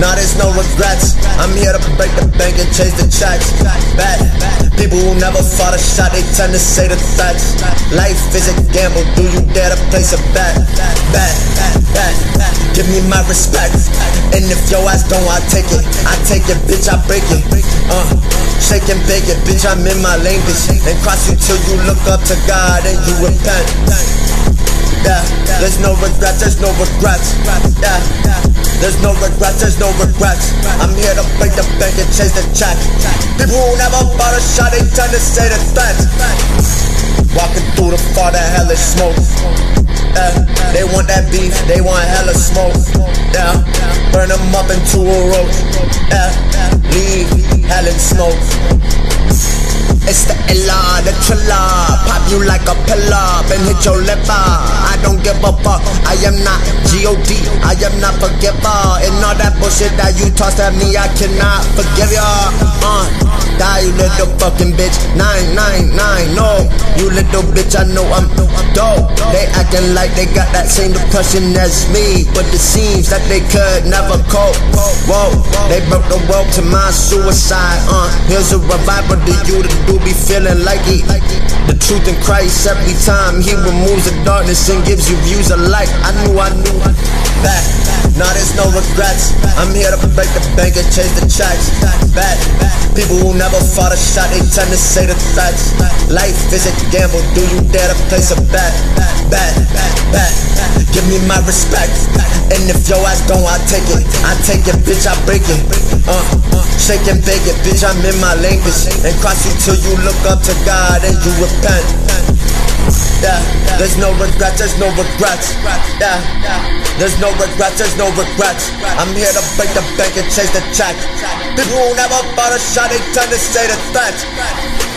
no regrets. I'm here to break the bank and chase the checks. Bet. People who never fought a shot, they tend to say the threats. Life is a gamble, do you dare to place a bet? Bet, bet, give me my respect. And if your ass don't, I take it. I take it, bitch, I break it. Uh, shake and bake it, bitch, I'm in my lane, bitch. And cross you till you look up to God and you repent. There's no regrets, there's no regrets. Yeah, there's no regrets, there's no regrets. I'm here to break the bank and chase the check. People who never bought a shot, they tend to say the threats. Walking through the far, that hella smoke. Yeah, they want that beef, they want hella smoke. Yeah, burn them up into a roach. Yeah, leave hella smoke. It's the Ella, the trilla Pop you like a pillar and hit your liver don't give a fuck, I am not G-O-D I am not forgiver. And all that bullshit that you tossed at me I cannot forgive ya. Uh, Die little fucking bitch 999, no You little bitch, I know I'm dope They acting like they got that same depression as me But it seems that they could never cope Whoa, they broke the world to my suicide uh, Here's a revival to you to do be feeling like it. The truth in Christ every time He removes the darkness and gives you views of light. I knew I knew that. No regrets. I'm here to break the bank and chase the checks. Bet. People who never fought a shot, they tend to say the threats. Life is a gamble. Do you dare to place a bet? Bet. Bet. Give me my respect. And if your ass don't, I take it. I take it, bitch, I break it. Uh, shake and bake it, bitch, I'm in my language. And cross you till you look up to God and you repent. Yeah, there's no regrets, there's no regrets. Yeah, there's no regrets, there's no regrets. I'm here to break the bank and chase the check. People who never bought a shot, they tend to say the threats.